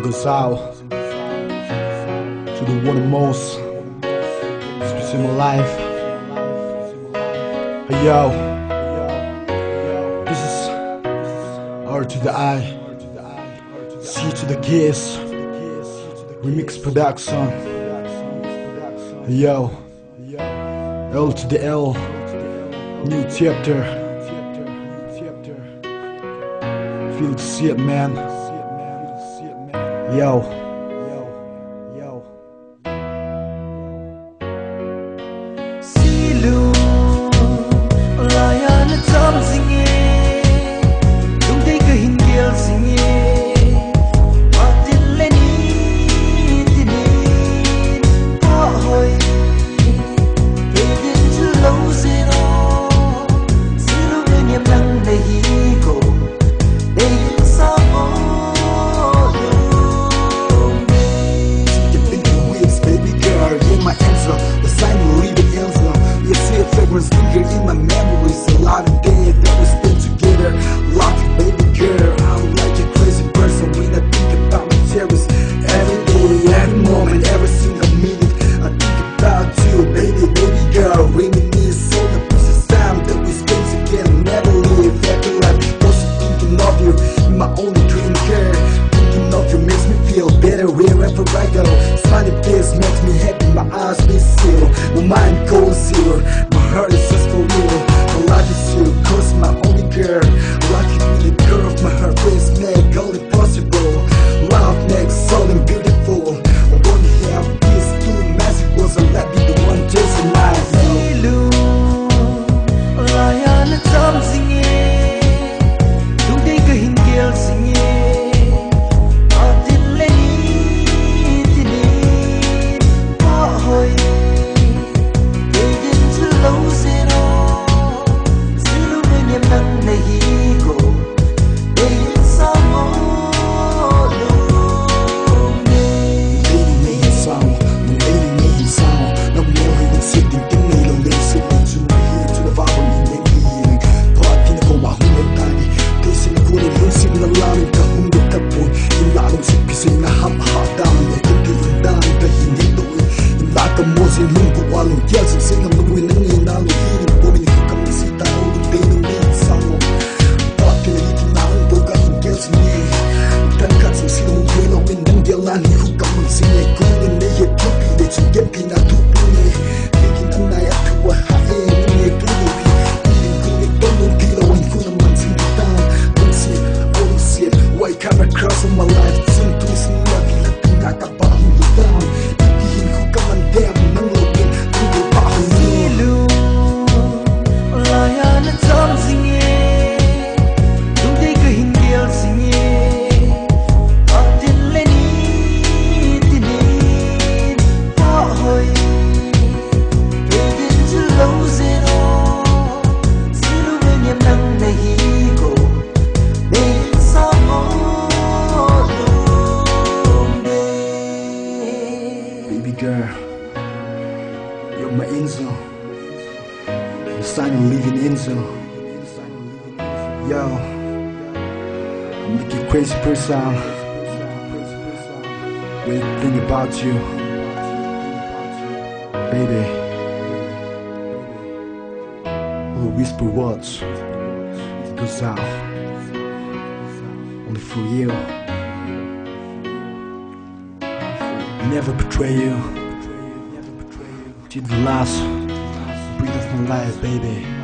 goes out to the one and most in my life. Hey yo, this is R to the I, C to the Kiss, remix production. Hey yo, L to the L, new chapter. Feel to see it, man. Yo. See a in my memories. Alive and dead that we spent together. You, baby girl. I'm like a crazy person when I think about my terrorists Every day, every moment, every single minute. I think about you, baby, baby girl. Reminisce all the precious time that we spent together. Never leave, every life was thinking of you? My only dream girl. Thinking of you makes me feel better wherever I go. Smiling face makes me happy, my eyes be zero My mind goes zero, heart is laka mo sin mong kuwalong Yes, ang singang luwin na ngayon Nalo hiling Bumin ko kami si tao Nung day nung may sao Paat kina hitin na ang boga Hinggil si niya Tangkat sa sinong kwelo Pinanggalan ni hukam ang sinay Kunin na yung tupi Baby girl, you're my angel. The sign living angel. Yo, I make you crazy person. When I think about you, baby. Will whisper words goes out only for you. Never betray you. Till the last breath of my life, baby.